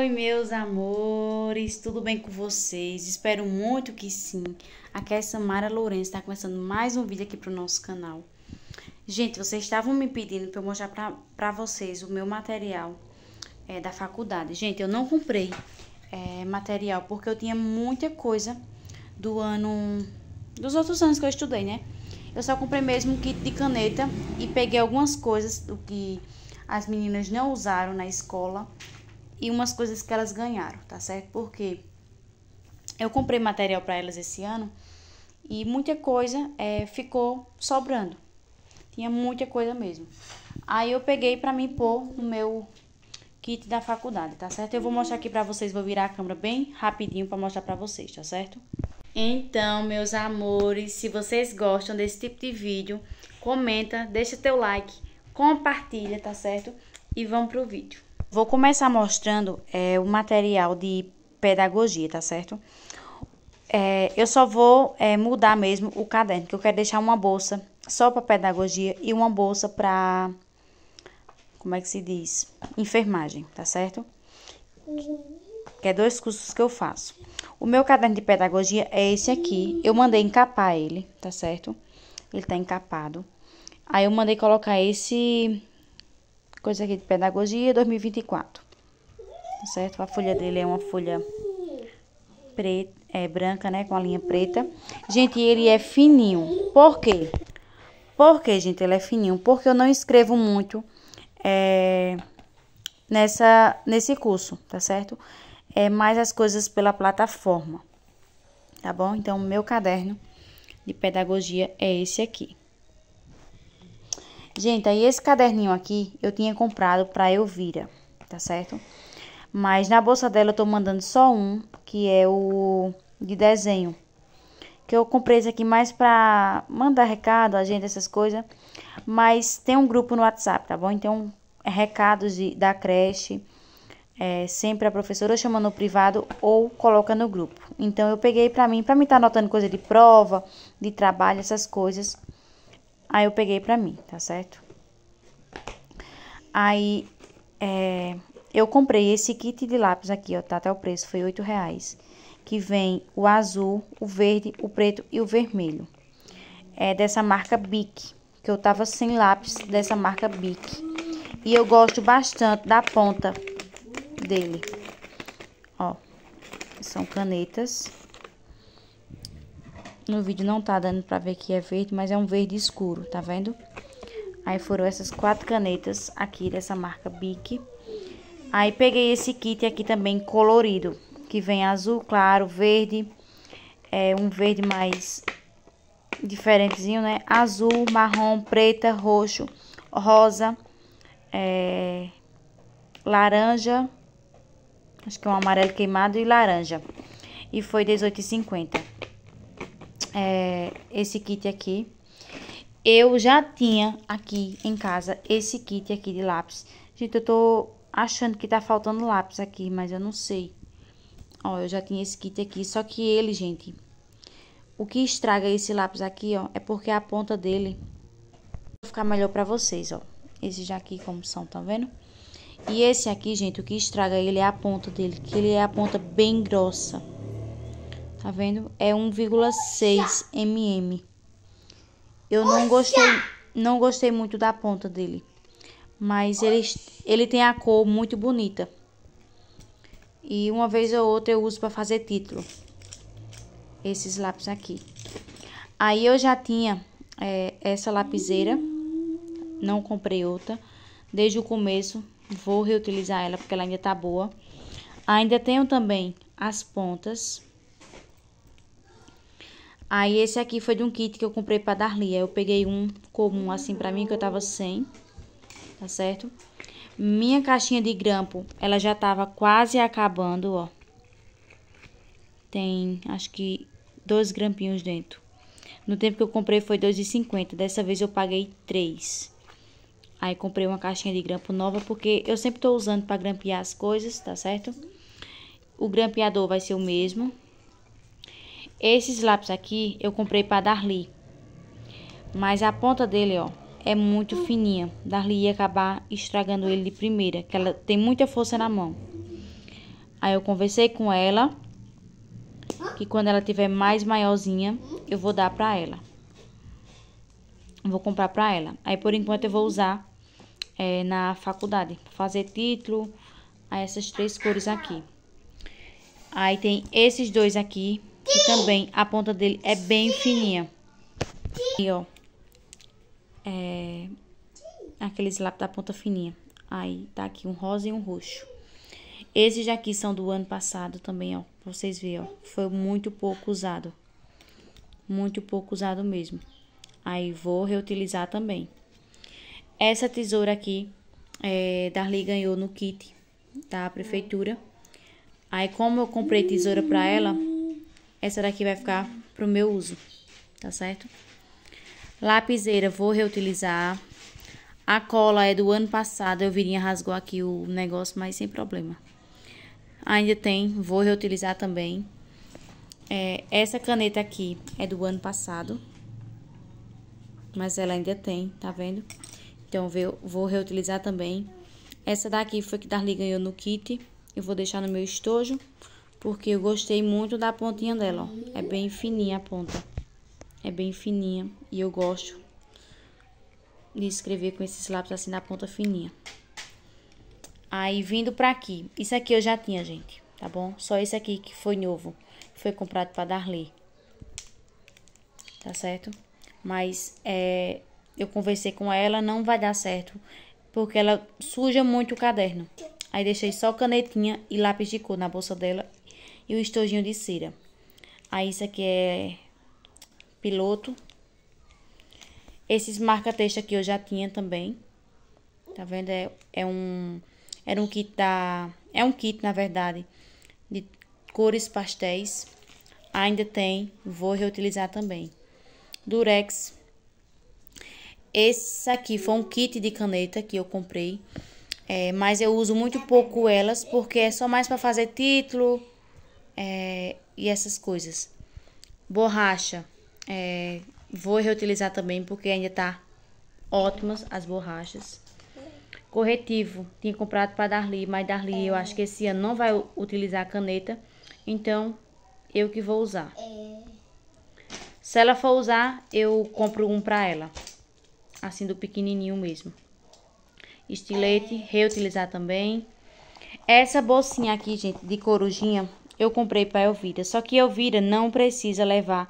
Oi, meus amores, tudo bem com vocês? Espero muito que sim. Aqui é a Samara Lourenço, está começando mais um vídeo aqui pro nosso canal. Gente, vocês estavam me pedindo para eu mostrar pra vocês o meu material é, da faculdade. Gente, eu não comprei é, material porque eu tinha muita coisa do ano... dos outros anos que eu estudei, né? Eu só comprei mesmo um kit de caneta e peguei algumas coisas do que as meninas não usaram na escola e umas coisas que elas ganharam, tá certo? Porque eu comprei material para elas esse ano e muita coisa é, ficou sobrando. Tinha muita coisa mesmo. Aí eu peguei para mim pôr no meu kit da faculdade, tá certo? Eu vou mostrar aqui para vocês, vou virar a câmera bem rapidinho para mostrar para vocês, tá certo? Então, meus amores, se vocês gostam desse tipo de vídeo, comenta, deixa teu like, compartilha, tá certo? E vamos pro vídeo. Vou começar mostrando é, o material de pedagogia, tá certo? É, eu só vou é, mudar mesmo o caderno, que eu quero deixar uma bolsa só para pedagogia e uma bolsa para, como é que se diz? Enfermagem, tá certo? Que é dois cursos que eu faço. O meu caderno de pedagogia é esse aqui. Eu mandei encapar ele, tá certo? Ele tá encapado. Aí eu mandei colocar esse Coisa aqui de pedagogia 2024. Tá certo? A folha dele é uma folha preta, é branca, né, com a linha preta. Gente, ele é fininho. Por quê? Por que, gente, ele é fininho? Porque eu não escrevo muito é, nessa nesse curso, tá certo? É mais as coisas pela plataforma. Tá bom? Então, meu caderno de pedagogia é esse aqui. Gente, aí esse caderninho aqui eu tinha comprado pra Elvira, tá certo? Mas na bolsa dela eu tô mandando só um, que é o de desenho. Que eu comprei esse aqui mais pra mandar recado, agenda, essas coisas. Mas tem um grupo no WhatsApp, tá bom? Então, recados de, da creche, é, sempre a professora chama no privado ou coloca no grupo. Então, eu peguei pra mim, pra mim tá anotando coisa de prova, de trabalho, essas coisas. Aí eu peguei pra mim, tá certo? Aí, é, eu comprei esse kit de lápis aqui, ó, tá até o preço, foi oito reais. Que vem o azul, o verde, o preto e o vermelho. É dessa marca Bic, que eu tava sem lápis dessa marca Bic. E eu gosto bastante da ponta dele. Ó, são canetas. No vídeo não tá dando pra ver que é verde, mas é um verde escuro, tá vendo? Aí foram essas quatro canetas aqui dessa marca Bic. Aí peguei esse kit aqui também colorido, que vem azul claro, verde, é um verde mais diferentezinho, né? Azul, marrom, preta, roxo, rosa, é, laranja, acho que é um amarelo queimado e laranja. E foi R$18,50 é, esse kit aqui. Eu já tinha aqui em casa esse kit aqui de lápis. Gente, eu tô achando que tá faltando lápis aqui, mas eu não sei. Ó, eu já tinha esse kit aqui, só que ele, gente... O que estraga esse lápis aqui, ó, é porque a ponta dele... Vou ficar melhor pra vocês, ó. Esse já aqui como são, tá vendo? E esse aqui, gente, o que estraga ele é a ponta dele, que ele é a ponta bem grossa. Tá vendo? É 1,6 mm. Eu não gostei, não gostei muito da ponta dele. Mas ele, ele tem a cor muito bonita. E uma vez ou outra eu uso para fazer título. Esses lápis aqui. Aí eu já tinha é, essa lapiseira. Não comprei outra. Desde o começo. Vou reutilizar ela porque ela ainda tá boa. Ainda tenho também as pontas Aí esse aqui foi de um kit que eu comprei pra Darli. Eu peguei um comum assim pra mim, que eu tava sem. Tá certo? Minha caixinha de grampo, ela já tava quase acabando, ó. Tem, acho que, dois grampinhos dentro. No tempo que eu comprei foi R$2,50. Dessa vez eu paguei 3. Aí comprei uma caixinha de grampo nova, porque eu sempre tô usando pra grampear as coisas, tá certo? O grampeador vai ser o mesmo, esses lápis aqui eu comprei para Darli. Mas a ponta dele, ó, é muito fininha. Darli ia acabar estragando ele de primeira, que ela tem muita força na mão. Aí eu conversei com ela que quando ela tiver mais maiorzinha, eu vou dar pra ela. Vou comprar pra ela. Aí por enquanto eu vou usar é, na faculdade. Fazer título a essas três cores aqui. Aí tem esses dois aqui, que também a ponta dele é bem fininha. E ó, é, aqueles lápis da ponta fininha. Aí tá aqui um rosa e um roxo. Esses aqui são do ano passado também, ó. Pra vocês verem, ó. Foi muito pouco usado. Muito pouco usado mesmo. Aí vou reutilizar também. Essa tesoura aqui, é, Darli ganhou no kit da prefeitura. Aí como eu comprei tesoura pra ela, essa daqui vai ficar pro meu uso, tá certo? Lapiseira vou reutilizar. A cola é do ano passado, eu viria rasgou aqui o negócio, mas sem problema. Ainda tem, vou reutilizar também. É, essa caneta aqui é do ano passado. Mas ela ainda tem, tá vendo? Então, eu vou reutilizar também. Essa daqui foi que Darli ganhou no kit. Eu vou deixar no meu estojo. Porque eu gostei muito da pontinha dela, ó. É bem fininha a ponta. É bem fininha. E eu gosto de escrever com esses lápis assim na ponta fininha. Aí, vindo pra aqui. Isso aqui eu já tinha, gente. Tá bom? Só esse aqui que foi novo. Foi comprado pra Darley. Tá certo? Mas, é... Eu conversei com ela, não vai dar certo. Porque ela suja muito o caderno. Aí, deixei só canetinha e lápis de cor na bolsa dela. E o estojinho de cera. Aí, isso aqui é... Piloto. Esses marca-texto aqui eu já tinha também. Tá vendo? É, é um era um kit da... É um kit, na verdade, de cores pastéis. Ainda tem, vou reutilizar também. Durex. Esse aqui foi um kit de caneta que eu comprei. É, mas eu uso muito pouco elas, porque é só mais para fazer título é, e essas coisas. Borracha. É, vou reutilizar também, porque ainda tá ótimas as borrachas. Corretivo, tinha comprado para Darli, mas Darli é. eu acho que esse ano não vai utilizar a caneta, então eu que vou usar. É. Se ela for usar, eu compro um para ela, assim do pequenininho mesmo. Estilete, é. reutilizar também. Essa bolsinha aqui, gente, de corujinha, eu comprei para Elvira, só que Elvira não precisa levar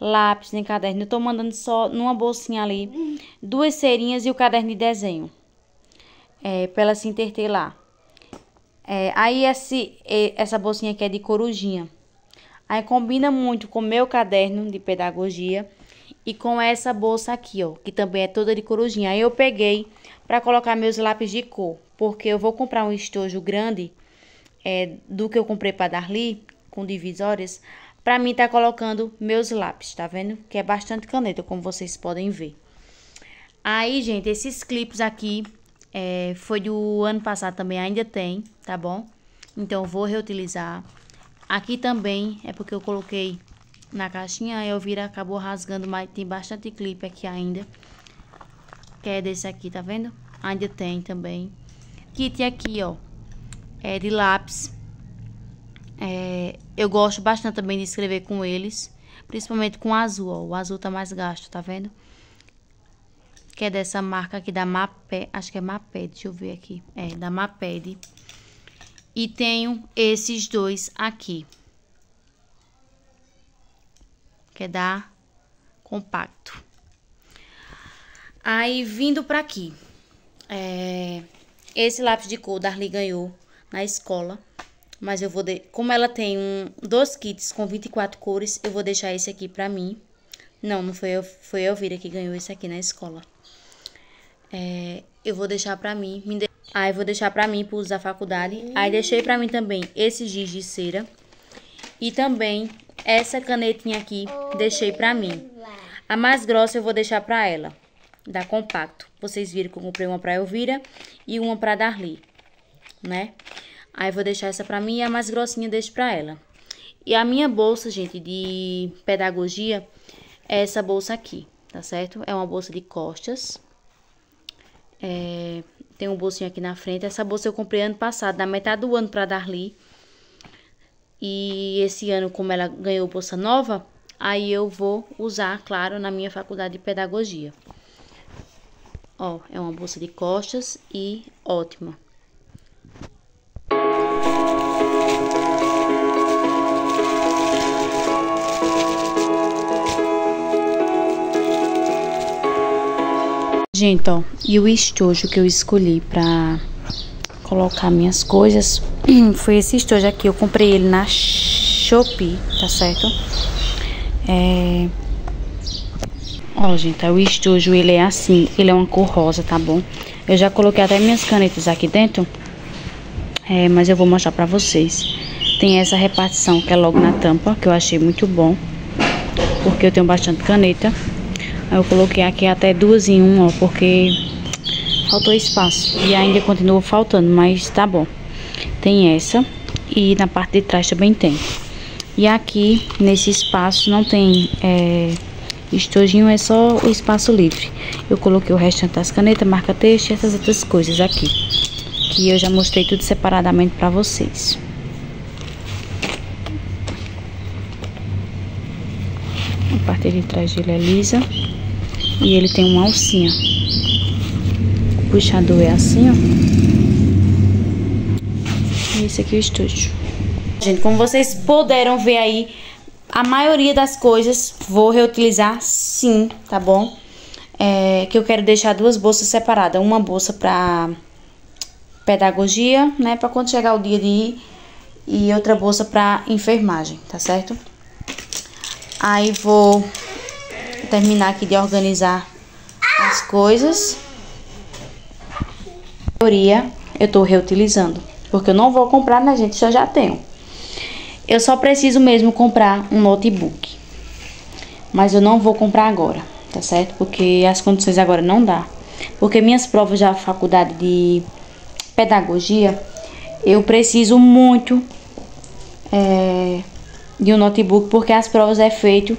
lápis nem caderno. Eu tô mandando só numa bolsinha ali, duas cerinhas e o caderno de desenho é, para ela se interter lá. É, aí esse, essa bolsinha aqui é de corujinha. Aí combina muito com meu caderno de pedagogia e com essa bolsa aqui, ó, que também é toda de corujinha. Aí eu peguei para colocar meus lápis de cor, porque eu vou comprar um estojo grande é, do que eu comprei para Darli, com divisórias, para mim tá colocando meus lápis, tá vendo? Que é bastante caneta, como vocês podem ver. Aí, gente, esses clipes aqui é, foi do ano passado também, ainda tem, tá bom? Então, vou reutilizar. Aqui também é porque eu coloquei na caixinha, a Elvira acabou rasgando, mas tem bastante clipe aqui ainda. Que é desse aqui, tá vendo? Ainda tem também. Kit aqui, ó, é de lápis. É, eu gosto bastante também de escrever com eles, principalmente com azul, ó. O azul tá mais gasto, tá vendo? que é dessa marca aqui da Maped, acho que é Maped, deixa eu ver aqui, é, da Maped. E tenho esses dois aqui, que é da Compacto. Aí, vindo pra aqui, é, esse lápis de cor Darli ganhou na escola. Mas eu vou, de... como ela tem um, dois kits com 24 cores, eu vou deixar esse aqui pra mim. Não, não foi eu, foi Elvira que ganhou esse aqui na escola é, eu vou deixar pra mim. Me de... Aí vou deixar pra mim pro uso da faculdade. Aí deixei pra mim também esse giz de cera. E também essa canetinha aqui, deixei pra mim. A mais grossa eu vou deixar pra ela, da Compacto. Vocês viram que eu comprei uma pra Elvira e uma pra Darli, né? Aí vou deixar essa pra mim e a mais grossinha deixo pra ela. E a minha bolsa, gente, de pedagogia é essa bolsa aqui, tá certo? É uma bolsa de costas. É, tem um bolsinho aqui na frente. Essa bolsa eu comprei ano passado, na metade do ano pra Darli. E esse ano, como ela ganhou bolsa nova, aí eu vou usar, claro, na minha faculdade de pedagogia. Ó, é uma bolsa de costas e ótima. Gente, ó, e o estojo que eu escolhi pra colocar minhas coisas foi esse estojo aqui. Eu comprei ele na Shopee, tá certo? É... Ó, gente, o estojo, ele é assim, ele é uma cor rosa, tá bom? Eu já coloquei até minhas canetas aqui dentro, é, mas eu vou mostrar pra vocês. Tem essa repartição que é logo na tampa, que eu achei muito bom, porque eu tenho bastante caneta. Eu coloquei aqui até duas em um, ó, porque faltou espaço. E ainda continua faltando, mas tá bom. Tem essa e na parte de trás também tem. E aqui, nesse espaço, não tem é, estojinho, é só o espaço livre. Eu coloquei o restante das canetas, marca-texto e essas outras coisas aqui. Que eu já mostrei tudo separadamente pra vocês. A parte de trás dele é lisa. E ele tem uma alcinha. O puxador é assim, ó. E esse aqui é o estúdio. Gente, como vocês puderam ver aí, a maioria das coisas vou reutilizar sim, tá bom? É, que eu quero deixar duas bolsas separadas. Uma bolsa pra pedagogia, né? Pra quando chegar o dia de ir. E outra bolsa pra enfermagem, tá certo? Aí vou terminar aqui de organizar as coisas. A maioria eu tô reutilizando, porque eu não vou comprar, né, gente? Eu já tenho. Eu só preciso mesmo comprar um notebook. Mas eu não vou comprar agora, tá certo? Porque as condições agora não dá. Porque minhas provas da faculdade de pedagogia, eu preciso muito é, de um notebook, porque as provas é feito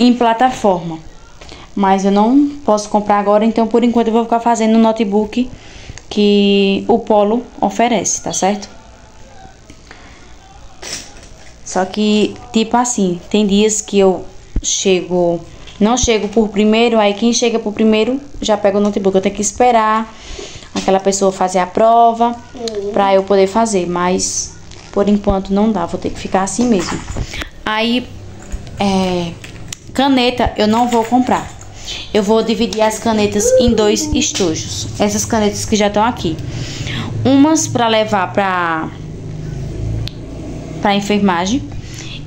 em plataforma. Mas eu não posso comprar agora, então por enquanto eu vou ficar fazendo no notebook que o Polo oferece, tá certo? Só que, tipo assim, tem dias que eu chego, não chego por primeiro, aí quem chega por primeiro já pega o notebook. Eu tenho que esperar aquela pessoa fazer a prova pra eu poder fazer, mas por enquanto não dá, vou ter que ficar assim mesmo. Aí, é, Caneta eu não vou comprar. Eu vou dividir as canetas em dois estojos. Essas canetas que já estão aqui. Umas para levar para para enfermagem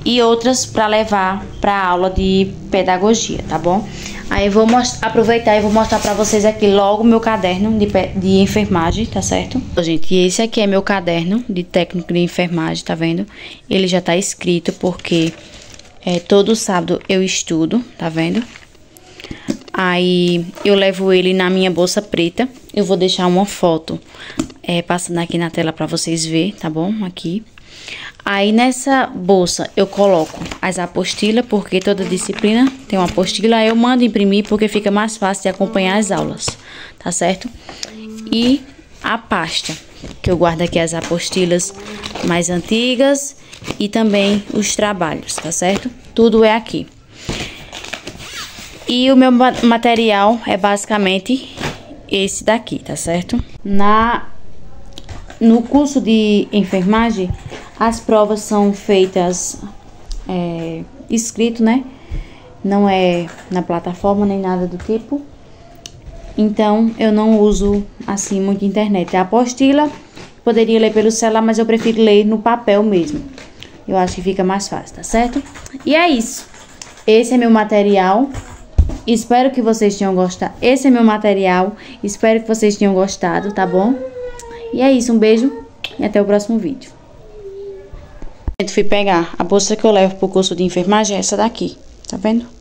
e outras para levar para aula de pedagogia, tá bom? Aí vou aproveitar e vou mostrar para vocês aqui logo meu caderno de, de enfermagem, tá certo? Gente, esse aqui é meu caderno de técnico de enfermagem, tá vendo? Ele já tá escrito porque é, todo sábado eu estudo, tá vendo? Aí eu levo ele na minha bolsa preta. Eu vou deixar uma foto é, passando aqui na tela para vocês verem, tá bom? Aqui. Aí nessa bolsa eu coloco as apostilas, porque toda disciplina tem uma apostila. Eu mando imprimir porque fica mais fácil de acompanhar as aulas, tá certo? E a pasta, que eu guardo aqui as apostilas mais antigas e também os trabalhos, tá certo? Tudo é aqui. E o meu material é basicamente esse daqui, tá certo? Na no curso de enfermagem, as provas são feitas é, escrito, né? Não é na plataforma nem nada do tipo. Então, eu não uso assim muito internet. A apostila poderia ler pelo celular, mas eu prefiro ler no papel mesmo. Eu acho que fica mais fácil, tá certo? E é isso. Esse é meu material. Espero que vocês tenham gostado. Esse é meu material. Espero que vocês tenham gostado, tá bom? E é isso. Um beijo e até o próximo vídeo. Eu fui pegar a bolsa que eu levo pro curso de enfermagem, é essa daqui. Tá vendo?